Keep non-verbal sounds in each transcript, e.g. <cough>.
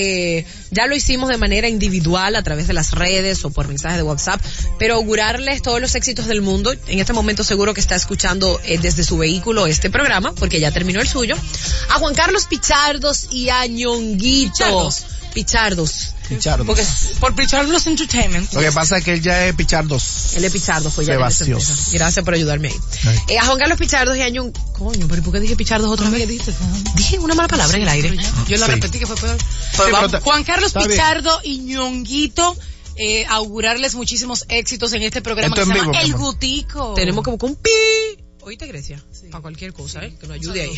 Eh, ya lo hicimos de manera individual a través de las redes o por mensaje de WhatsApp, pero augurarles todos los éxitos del mundo. En este momento seguro que está escuchando eh, desde su vehículo este programa, porque ya terminó el suyo. A Juan Carlos Pichardos y a Ñonguito. Pichardos. Pichardos. Porque Por Pichardos Entertainment. Lo que pasa es que él ya es Pichardos. él es Pichardo, fue ya Sebastios. empresa. Gracias por ayudarme ahí. Ay. Eh, a Juan Carlos Pichardos y a Ñon... Coño, pero ¿por qué dije Pichardos otra vez? Dije una mala palabra en el aire. Yo la Sí. repetí que fue peor. pero Vamos. ta- Juan Carlos. Pichardo y Ñonguito, eh, augurarles muchísimos éxitos en este programa Esto que se llama El. Gutico. Tenemos como que un pi. Oíste, Grecia, para cualquier cosa, ¿eh? que nos ayude ahí.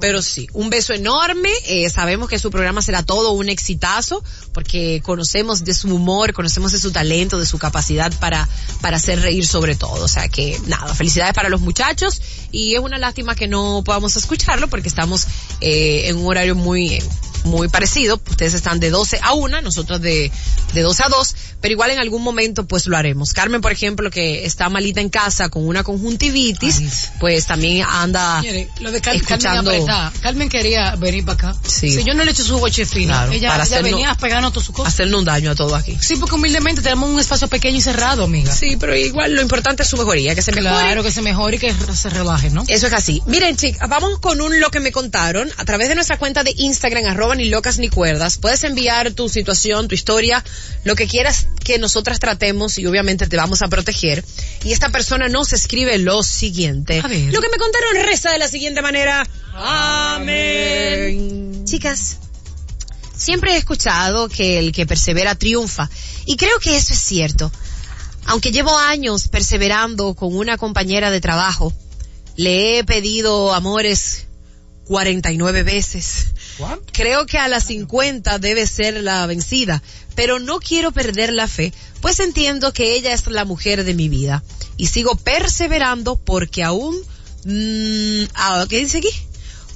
Pero sí, un beso enorme. Eh, sabemos que su programa será todo un exitazo, porque conocemos de su humor, conocemos de su talento, de su capacidad para, para hacer reír sobre todo. O sea que, nada, felicidades para los muchachos. Y es una lástima que no podamos escucharlo, porque estamos eh, en un horario muy, eh, muy parecido. Ustedes están de 12 a 1, nosotros de, de 12 a 2, pero igual en algún momento pues lo haremos. Carmen, por ejemplo, que está malita en casa con una conjuntivitis, Ay. pues también anda lo de Car- escuchando. Carmen. Carmen quería venir para acá. Sí. Si yo no le echo su boche fino, Claro, ella, para ella hacernos- venía todas sus cosas. hacerle un daño a todo aquí. Sí, porque humildemente tenemos un espacio pequeño y cerrado, amiga. Sí, pero igual lo importante es su mejoría, que se mejore. Claro, que se mejore y que se rebaje, ¿no? Eso es así. Miren, chicas, vamos con un lo que me contaron. A través de nuestra cuenta de Instagram, arroba ni locas ni cuerdas, puedes enviar tu situación, tu historia, lo que quieras que nosotras tratemos y obviamente te vamos a proteger. Y esta persona nos escribe lo siguiente. A ver. Lo que me contaron resta de la siguiente manera. Amén. Chicas, siempre he escuchado que el que persevera triunfa. Y creo que eso es cierto. Aunque llevo años perseverando con una compañera de trabajo, le he pedido amores 49 veces. Creo que a las 50 debe ser la vencida, pero no quiero perder la fe, pues entiendo que ella es la mujer de mi vida. Y sigo perseverando porque aún... mm, ah, ¿Qué dice aquí?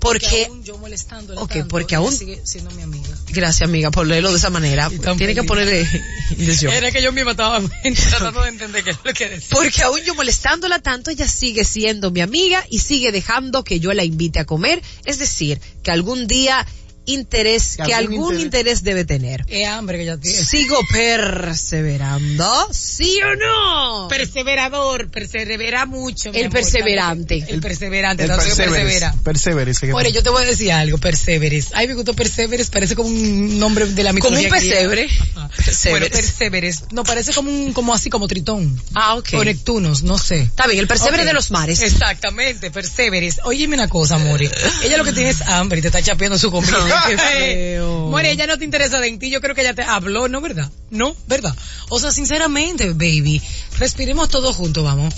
Porque... aún yo molestándola Ok, tanto, porque aún- sigue siendo mi amiga. Gracias, amiga, por leerlo de esa manera. Tiene que ponerle <laughs> intención. Era que yo misma estaba <laughs> tratando de entender qué es lo que decía. Porque aún yo molestándola tanto, ella sigue siendo mi amiga y sigue dejando que yo la invite a comer. Es decir, que algún día interés, Que que algún interés debe tener. Es hambre que ella tiene. Sigo perseverando, ¿sí o no? Perseverador, persevera mucho. El amor. perseverante. El perseverante, El tanto que persevera. Perseveres. Perseveres. Oye, yo te voy a decir algo, Perseveres. Ay, me gustó Perseveres, parece como un nombre de la Como un mitología. griega. pesebre. Perseveres. Bueno, Perseveres. No, parece como un, como así, como Tritón. Ah, ok. O Neptunos, no sé. Está bien, el persebre Ok. de los mares. Exactamente, Perseveres. Óyeme una cosa, Mori. Ella lo que tiene es hambre y te está chapeando su comida. <laughs> Qué feo. Mori, ella no te interesa de en ti. Yo creo que ella te habló, ¿no? ¿Verdad? ¿No? ¿Verdad? O sea, sinceramente, baby, respiremos todos juntos, vamos.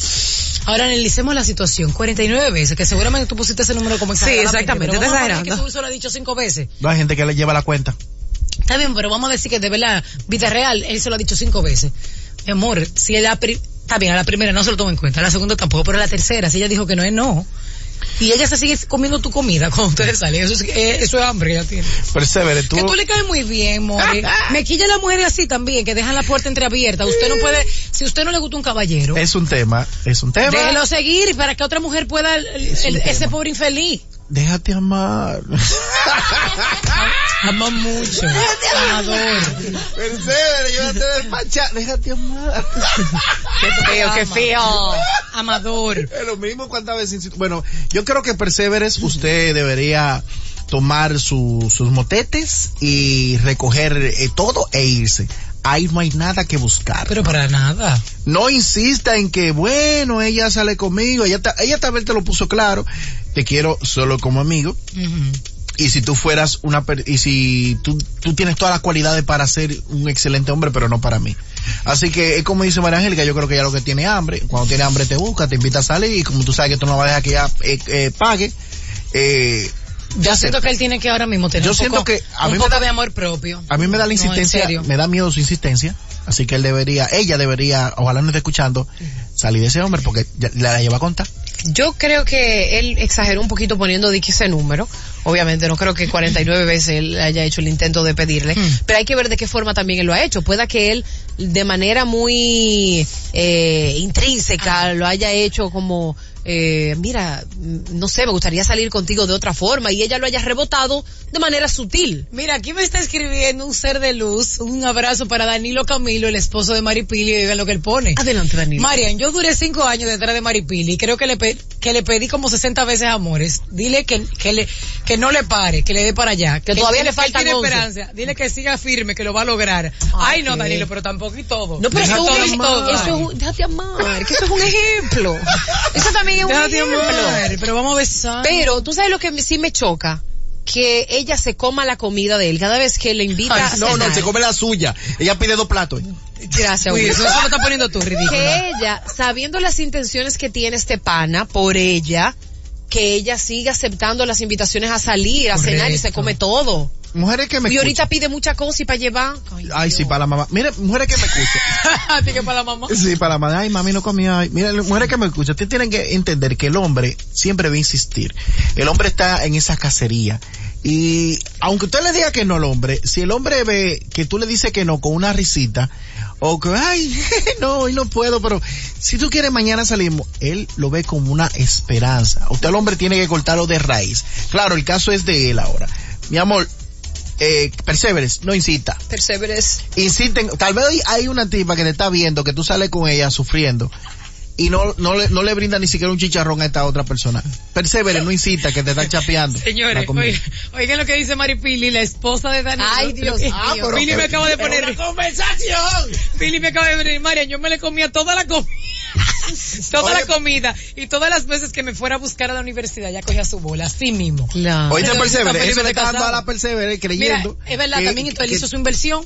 Ahora analicemos la situación. 49 veces, que seguramente tú pusiste ese número como Sí, exageradamente, exactamente, pero vamos a que tú solo has dicho cinco veces. No hay gente que le lleva la cuenta. Está bien, pero vamos a decir que de verdad, vida real, él se lo ha dicho cinco veces. Mi amor, si él la pri- está bien, a la primera no se lo toma en cuenta, a la segunda tampoco, pero a la tercera, si ella dijo que no es no. Y ella se sigue comiendo tu comida <laughs> cuando ustedes salen, eso es, eh, eso es hambre que ella tiene. Persevere, tú. Que tú le caes muy bien, More. <laughs> Me quilla la mujer así también, que dejan la puerta entreabierta. Usted no puede, si usted no le gusta un caballero, Es un tema, es un tema. déjelo seguir para que otra mujer pueda, el- el- ese pobre infeliz. Déjate amar. <laughs> Ama mucho. Amador. Persevere, llévate del pacha. Déjate amar. Qué feo, qué feo. Amador. Es lo mismo cuántas veces insisto. Bueno, yo creo que perseveres, usted debería tomar su- sus motetes y recoger eh, todo e irse. Ahí no hay nada que buscar. Pero para nada. no insista en que, bueno, ella sale conmigo, ella, ta- ella tal vez te lo puso claro, te quiero solo como amigo, y si tú fueras una, per- y si tú, tú tienes todas las cualidades para ser un excelente hombre, pero no para mí. Así que es como dice María Angélica, yo creo que ella lo que tiene hambre, cuando tiene hambre te busca, te invita a salir, y como tú sabes que tú no vas a dejar que ella eh, eh, pague, eh, Yo siento que él tiene que ahora mismo tener Yo un siento poco, que a un mí me da- de amor propio. a mí me da la insistencia, me da miedo su insistencia, así que él debería, ella debería, ojalá no esté escuchando, salir de ese hombre porque ya- la lleva a contar. Yo creo que él exageró un poquito poniendo de que ese número. Obviamente, no creo que 49 <laughs> veces él haya hecho el intento de pedirle. Hmm. Pero hay que ver de qué forma también él lo ha hecho. Pueda que él, de manera muy eh, intrínseca, lo haya hecho como eh, mira, no sé, me gustaría salir contigo de otra forma y ella lo haya rebotado de manera sutil. Mira, aquí me está escribiendo un ser de luz, un abrazo para Danilo Camilo, el esposo de Maripili, y vean lo que él pone. Adelante, Danilo. Marian, yo duré cinco años detrás de Maripili y creo que le, que le pedí como 60 veces amores. Dile que, que, le, que no le pare, que le dé para allá. Que todavía le 11. esperanza. Dile que siga firme, que lo va a lograr. Ay, no, Danilo, pero tampoco y todo. No, pero eso Todo eso es un, déjate amar, que eso es un ejemplo. <laughs> Eso también un ejemplo. pero vamos a besar. Pero tú sabes lo que me- sí me choca, que ella se coma la comida de él cada vez que le invita a Ay, no, no, cenar. se come la suya. Ella pide dos platos. Gracias, Uy, eso, eso lo está poniendo tú, ridículo. que ella, sabiendo las intenciones que tiene este pana por ella, que ella siga aceptando las invitaciones a salir, a cenar y se come todo. Mujeres que me Y ahorita escuchan. pide mucha cosa y para llevar. Ay, sí, para la mamá. Mira, mujeres que me escuchan. <laughs> Que para la mamá. Sí, para la mamá. Ay, mami no comía. Ay, Mira, mujeres que me escuchan, ustedes tienen que entender que el hombre siempre va a insistir. El hombre está en esa cacería. Y aunque usted le diga que no al hombre, si el hombre ve que tú le dices que no con una risita, o que, ay, <laughs> no, hoy no puedo, pero si tú quieres mañana salimos, él lo ve como una esperanza. Usted el hombre tiene que cortarlo de raíz. Claro, el caso es de él ahora. Mi amor, eh, perseveres, no incita Perseveres. insisten, tal vez hoy hay una tipa que te está viendo que tú sales con ella sufriendo y no, no, le, no le brinda ni siquiera un chicharrón a esta otra persona. Persevere, no incita que te están chapeando. Señores, oigan, lo que dice Maripili, la esposa de Danilo. Ay, Dios mío. Ah, Pili me acaba de poner. una conversación. Pili me acaba de poner, Marian, yo me le comía toda la comida. <laughs> toda Oye, la comida. Y todas las veces que me fuera a buscar a la universidad, ya cogía su bola, así mismo. Claro. Pero persevere, está eso le está dando a la persevere Mira, creyendo. es verdad que- también, él que- hizo su inversión.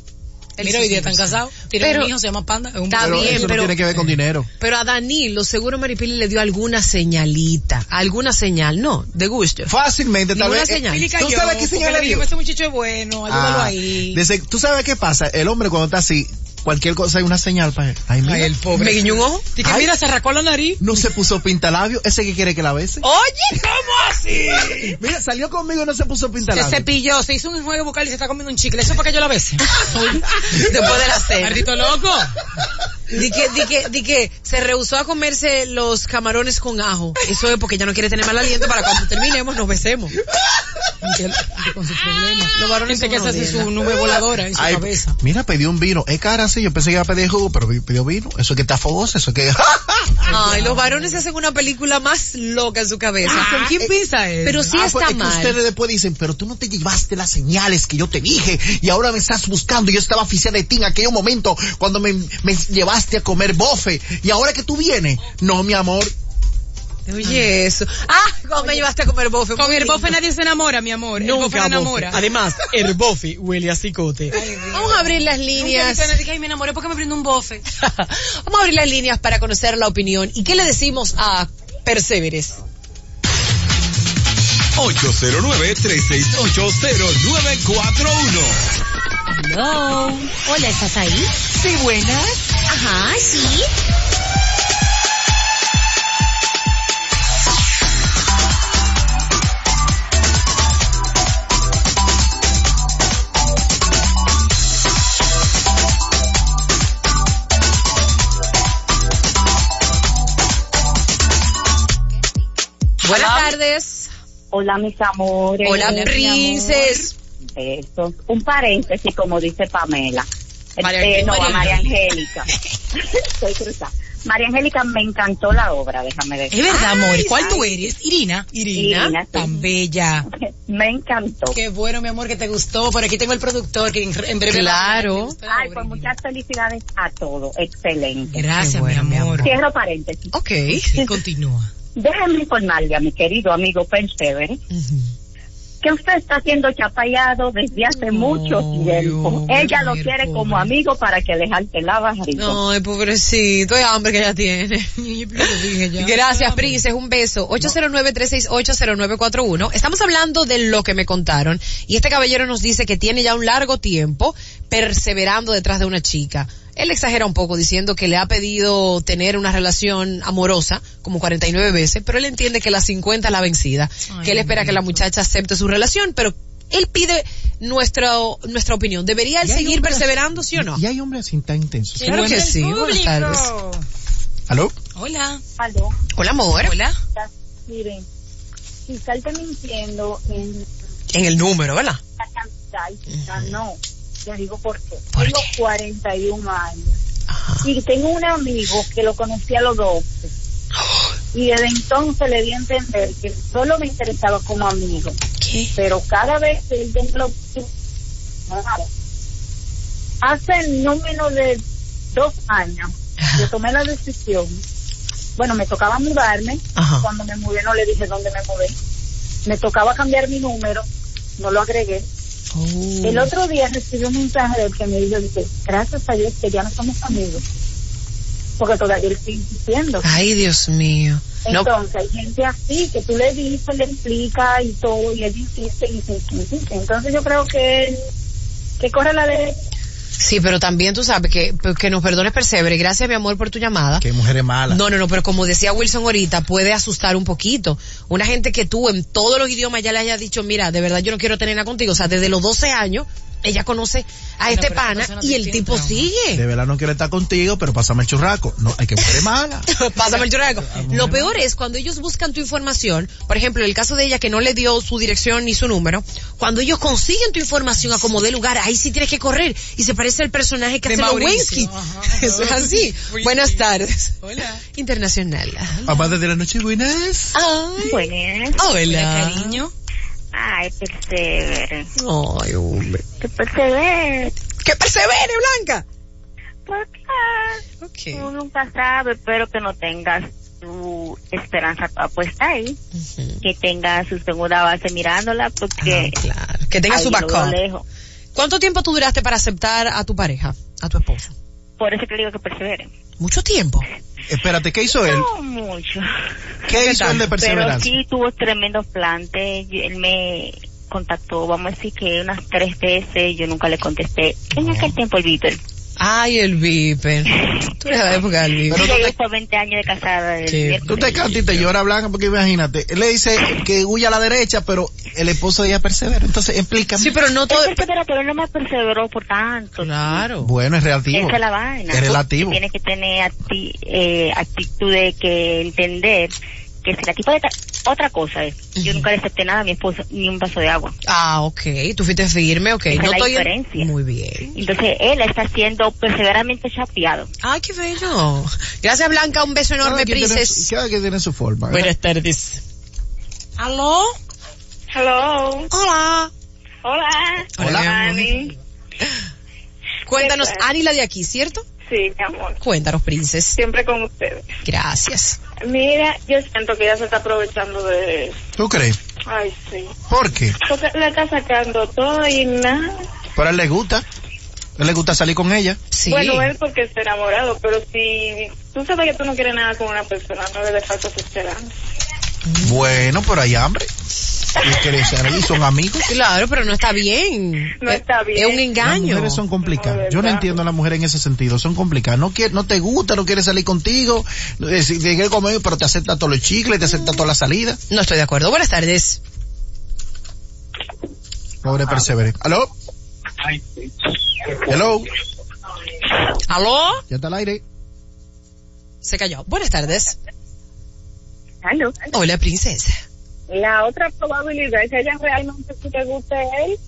Él Mira, hoy día están casados. Tiene un hijo, se llama Panda. Es un Está pero bien, eso pero- no tiene que ver con dinero. Pero a Danilo, seguro Maripili le dio alguna señalita, alguna señal, no, de gusto. Fácilmente, tal vez. señal. ¿Tú sabes qué señal le dio? ese muchacho es bueno, ayúdalo Ah, ahí. desde- ¿Tú sabes qué pasa? El hombre cuando está así, cualquier cosa hay una señal para él. Ay, mira. Ay, el pobre. ¿Me guiñó un ojo? Y que Ay. mira, se arrancó la nariz. No se puso pintalabio. Ese que quiere que la bese. Oye, ¿cómo así? Mira, salió conmigo y no se puso Se pintalabio. cepilló, se hizo un enjuague bucal y se está comiendo un chicle. Eso para que yo la bese. <laughs> Después de la cena. Maldito loco. Di que, di que, di que se rehusó a comerse los camarones con ajo. Eso es porque ya no quiere tener mal aliento para cuando terminemos nos besemos. Que- que con sus problemas. Los varones que se hace una su nube voladora en su Ay, cabeza. Mira, pidió un vino. Es cara, sí. Yo pensé que iba a pedir jugo, pero pidió vino. Eso es que está fogoso, eso es que... <laughs> Ay, los varones hacen una película más loca en su cabeza. ¿Con quién piensa él? Pero sí Ah, pues está es que mal. ustedes después dicen, pero tú no te llevaste las señales que yo te dije y ahora me estás buscando. Yo estaba oficial de ti en aquel momento cuando me, me llevaste a comer bofe y ahora que tú vienes. No, mi amor. Oye, eso. Ah, cuando me llevaste a comer bofe. Con el bofe nadie se enamora, mi amor. el bofe no enamora. Además, el bofe huele a cicote. Vamos a abrir las Nunca líneas. visto a nadie que, "Ay, me enamoré porque me prendo un bofe. <laughs> Vamos a abrir las líneas para conocer la opinión. ¿Y qué le decimos a Perseveres? 809-368-0941. Hello. Hola, ¿estás ahí? Sí, buenas. Ajá, sí. Hola, mis amores. Hola, princes. amor. Un paréntesis, como dice Pamela. María- Este, no, María a María Angélica. <laughs> Estoy cruzada. María Angélica, me encantó la obra, déjame Es decir. verdad, amor. ¿Y ¿Cuál ay. tú eres? Irina. Irina. Irina, sí. Tan bella. <laughs> Me encantó. Qué bueno, mi amor, que te gustó. Por aquí tengo el productor que en, breve. Claro. La Ay, pues muchas felicidades a todos. Excelente. Gracias, bueno, mi mi amor. Cierro paréntesis. Ok. Sí, continúa. Déjenme informarle a mi querido amigo Persever que usted está siendo chapallado desde hace mucho tiempo. Dios, Ella lo quiere pobre. como amigo para que le jalte la barriga. Ay, pobrecito, es hambre que ella tiene. <laughs> Gracias, Princes, un beso. 809-368-0941. Estamos hablando de lo que me contaron. Y este caballero nos dice que tiene ya un largo tiempo perseverando detrás de una chica. Él exagera un poco diciendo que le ha pedido tener una relación amorosa como 49 veces, pero él entiende que la 50 es la vencida. Ay, que él espera que la muchacha acepte su relación, pero él pide nuestra, nuestra opinión. ¿Debería él seguir hombres- perseverando, sí o no? Y hay hombres así tan intensos. Claro que sí. Buenas tardes. ¿Aló? Hola. Aló, Hola, amor. Hola. miren, quizá esté mintiendo en En el número, ¿verdad? la cantidad, quizá no. Les digo por qué. ¿Por tengo qué? 41 años. Ajá. Y tengo un amigo que lo conocí a los 12. <gasps> Y desde entonces le di a entender que solo me interesaba como amigo. ¿Qué? Pero cada vez que él me lo. Hace no menos de dos años, yo tomé la decisión. Bueno, me tocaba mudarme. Ajá. Cuando me mudé no le dije dónde me mudé. Me tocaba cambiar mi número, no lo agregué. Oh. El otro día recibí un mensaje del que me dijo, dice, gracias a Dios que ya no somos amigos. Porque todavía estoy insistiendo. Ay, Dios mío. No, Entonces hay gente así que tú le dices, le explica y todo, y él insiste y insiste, insiste. Entonces yo creo que él, que corre la de sí, pero también tú sabes que, que nos perdones persevere. Gracias, mi amor, por tu llamada. Que mujeres malas. No, no, no, pero como decía Wilson ahorita, puede asustar un poquito. Una gente que tú en todos los idiomas ya le hayas dicho, mira, de verdad yo no quiero tener nada contigo. O sea, desde los 12 años, ella conoce a este pana y el tipo sigue. De verdad no quiero estar contigo, pero pásame el churraco. No, hay que mujeres malas. <laughs> Pásame el churraco. Lo peor es cuando ellos buscan tu información, por ejemplo, en el caso de ella que no le dio su dirección ni su número, cuando ellos consiguen tu información a como de lugar, ahí sí tienes que correr y se parece al personaje que De hace Mauricio, ajá. <laughs> Eso es así. Buenas tardes. Hola. Internacional. Amada de la noche, buenas. Ay. Buenas. Hola. cariño. Ay, persevere. Ay, hombre. Que persevere. Que persevere, Blanca. Porque Ok. tú nunca sabes, pero que no tengas tu esperanza puesta ahí. Que tengas su segunda base mirándola, porque Ah, claro. Que tenga su backup. ¿Cuánto tiempo tú duraste para aceptar a tu pareja, a tu esposo? Por eso que le digo que persevere. Mucho tiempo. Espérate, ¿qué hizo él? No mucho. ¿Qué hizo él de Pero perseverancia? sí tuvo tremendos plantes. Él me contactó, vamos a decir que unas tres veces, yo nunca le contesté. En aquel tiempo el Viper. Ay, el Viper. Tú eres de la época del Viper. Pero Yo tú te- después 20 años de casada. del Sí. Tú te cantas y te llora blanca porque imagínate, él le dice que huya a la derecha, pero el esposo de ella persevera. Entonces, explícame. Sí, pero no todo. Él perseveró, pero él no me perseveró por tanto. Claro. Bueno, es relativo. Esa es la vaina. Es relativo. Tienes que tener acti eh, actitud de que entender que si la tipa de otra cosa es, yo Ujú. nunca le acepté nada a mi esposo, ni un vaso de agua. Ah, ok. Tú fuiste firme, ok. Esa es no la estoy en- diferencia. Muy bien. Entonces él está siendo perseveramente chapeado. Ay, qué bello. Gracias, Blanca. Un beso enorme, Princess. Cada quien tiene su forma. ¿eh? Buenas tardes. ¿Aló? Hello. Hola. Hola. Hola. Ani. Cuéntanos. Ani, la de aquí, ¿cierto? Sí, mi amor. Cuéntanos, Princess. Siempre con ustedes. Gracias. Mira, yo siento que ella se está aprovechando de... ¿Tú crees? Ay, sí. ¿Por qué? Porque le está sacando todo y nada. Pero a él le gusta. A él le gusta salir con ella. Sí. Bueno, él porque está enamorado, pero si tú sabes que tú no quieres nada con una persona, no le falsas esperanzas. Bueno, pero hay hambre. Y quiere ser ahí, son amigos. Claro, pero no está bien. No está bien. Es un Las engaño. mujeres son complicadas. No, Yo no entiendo a las mujeres en ese sentido. Son complicadas. No quiere, no te gusta, no quiere salir contigo. quiere comer, pero te acepta todos los chicles, te acepta todas las salidas. No estoy de acuerdo. Buenas tardes. Pobre persevere. ¿Aló? Hello. ¿Aló? Ya está al aire. Se cayó. Buenas tardes. Aló. Hola, princesa. La otra probabilidad es que ella realmente sí te guste él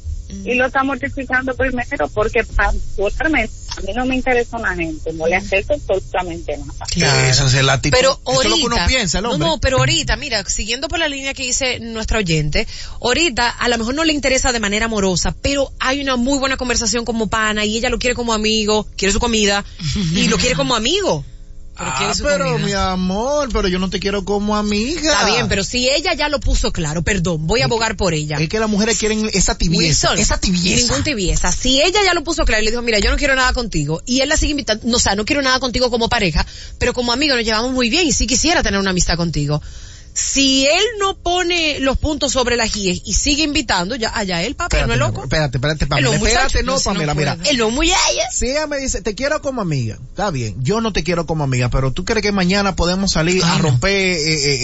y lo está mortificando primero porque particularmente a mí no me interesa una gente, no le acepto absolutamente nada. Claro. Eso es la actitud. Pero Eso es ahorita, lo que uno piensa, el no, no, pero ahorita, mira, siguiendo por la línea que dice nuestra oyente, ahorita a lo mejor no le interesa de manera amorosa, pero hay una muy buena conversación como pana y ella lo quiere como amigo, quiere su comida y lo quiere como amigo. Pero Ah, pero comida. mi amor, pero yo no te quiero como amiga. Está bien, pero si ella ya lo puso claro, perdón, voy a abogar por ella. Es que las mujeres quieren esa tibieza. Wilson, esa tibieza. Ningún tibieza. Si ella ya lo puso claro y le dijo, mira, yo no quiero nada contigo, y él la sigue invitando, no, o sea, no quiero nada contigo como pareja, pero como amigo nos llevamos muy bien y sí quisiera tener una amistad contigo. Si él no pone los puntos sobre las IES y sigue invitando, ya allá él, papi, no es loco. Espérate, espérate, no Pamela. muchacho, Espérate, no, no, no Pamela, mira. Él no muy ella. Si ella me dice, te quiero como amiga, está bien, yo no te quiero como amiga, pero tú crees que mañana podemos salir a Ay, no. romper eh,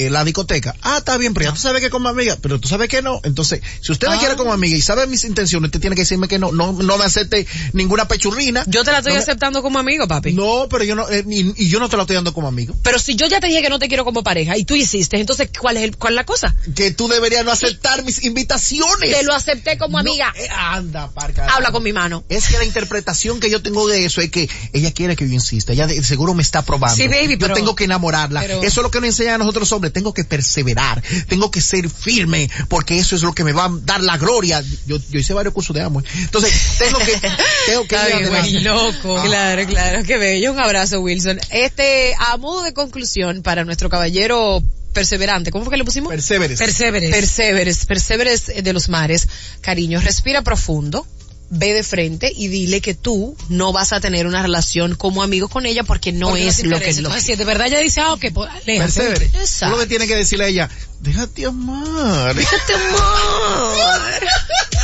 eh, eh, la discoteca. Ah, está bien, pero ya tú sabes que como amiga, pero tú sabes que no. Entonces, si usted me Ah. quiere como amiga y sabe mis intenciones, usted tiene que decirme que no, no, no me acepte ninguna pechurrina. Yo te la estoy No aceptando como amigo, papi. No, pero yo no, eh, y, y yo no te la estoy dando como amigo. Pero si yo ya te dije que no te quiero como pareja y tú hiciste, entonces, ¿cuál es, el, cuál es la cosa? Que tú deberías no aceptar mis invitaciones. Te lo acepté como No, amiga. eh, anda, parca. Habla con mi mano. Es que la interpretación que yo tengo de eso es que ella quiere que yo insista. Ella de- seguro me está probando. Sí, baby, yo pero- tengo que enamorarla. pero- Eso es lo que nos enseñan a nosotros hombres. Tengo que perseverar. Tengo que ser firme porque eso es lo que me va a dar la gloria. Yo, yo hice varios cursos de amor. Entonces, tengo que, <laughs> tengo que güey, loco. Claro, claro, qué bello. Un abrazo, Wilson. Este, a modo de conclusión para nuestro caballero perseverante, ¿cómo fue que le pusimos? Perseveres. Perseveres. Perseveres, perseveres de los mares. Cariño, respira profundo, ve de frente y dile que tú no vas a tener una relación como amigo con ella porque no Porque es lo que interesa. lo si de verdad ella dice, ah, ok, pues, aléjate. Persevere. Tú lo que tienes que decirle a ella, déjate amar. Déjate amar. <laughs>